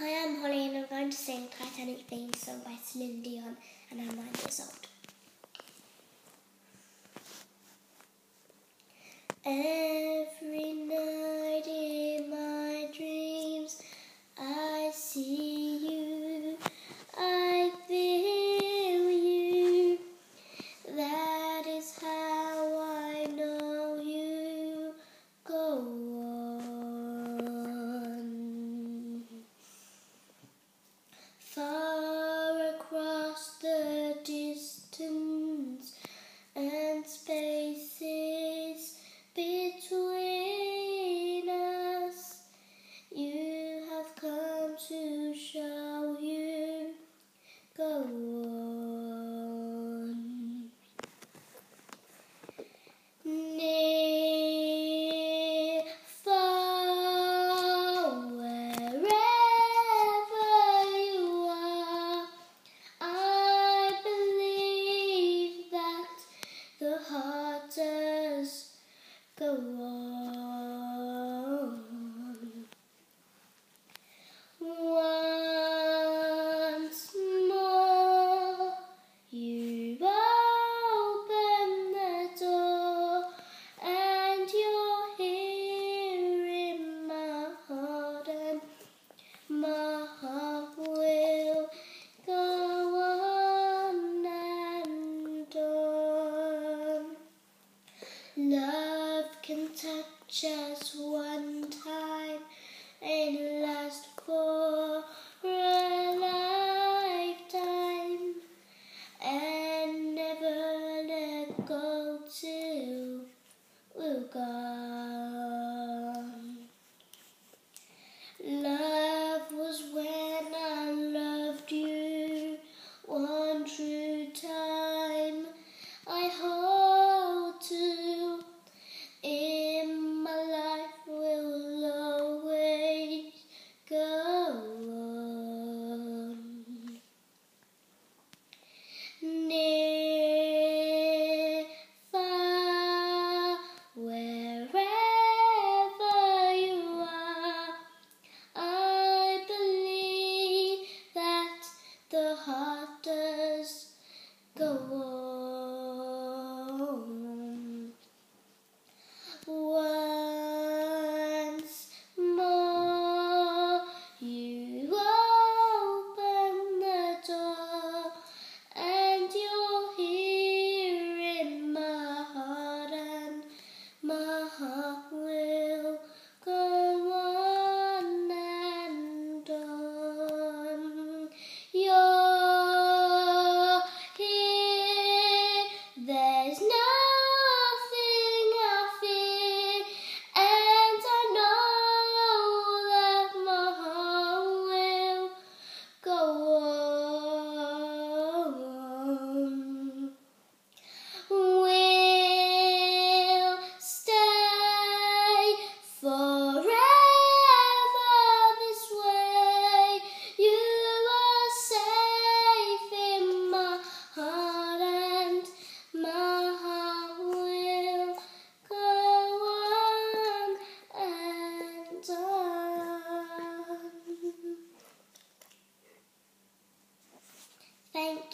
Hi, I'm Holly and I'm going to sing Titanic theme song by Celine Dion and I'm 9 years old. And space. one time and last for a lifetime and never let go. the heart does go on.